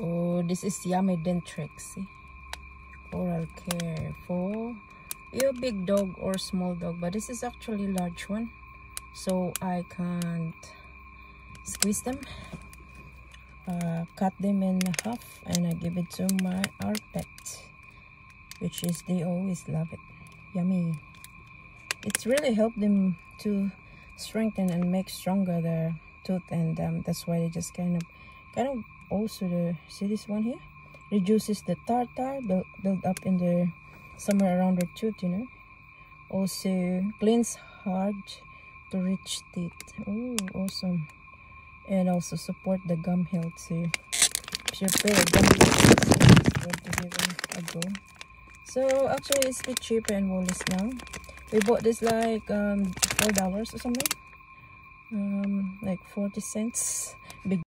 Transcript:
Oh, this is Yummy Dentastix. Oral care for your big dog or small dog. But this is actually large one. So I can't squeeze them. Uh, cut them in half and I give it to my our pet. Which is they always love it. Yummy. It's really helped them to strengthen and make stronger their tooth and um, that's why they just kind of kind of also the see this one here? Reduces the tartar build, build up in the somewhere around the tooth you know? Also cleans hard to reach teeth. Oh awesome. And also support the gum health too prepare gum health to give a go. So actually it's a bit cheaper in Woolies now. We bought this like um four dollars or something. Um like 40 cents